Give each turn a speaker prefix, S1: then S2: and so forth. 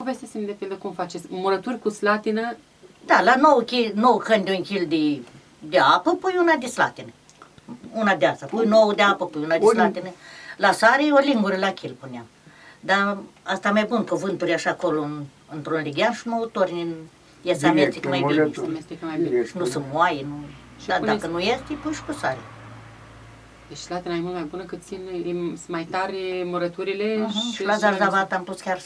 S1: Povestiți-mi de pildă cum faceți. Murături cu slatină,
S2: Da, la 9, kg, 9 căni de un kil de, de apă, pui una de slatină. Una de asta. Pui 9 de apă, pui una de slatină. La sare, o lingură la kil puneam. Dar asta mai bun, că vânturi așa acolo în, într-un lighean și mă torni în... E să amestec mai bine.
S1: Mai bine.
S2: Și nu se moaie, nu...
S1: Și
S2: Dar dacă nu este, pui și cu sare.
S1: Deci slatina e mult mai bună că țin, sunt mai tare murăturile
S2: Uh-huh. Și Și la
S1: sunt
S2: zarzavat am pus chiar